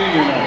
See you now.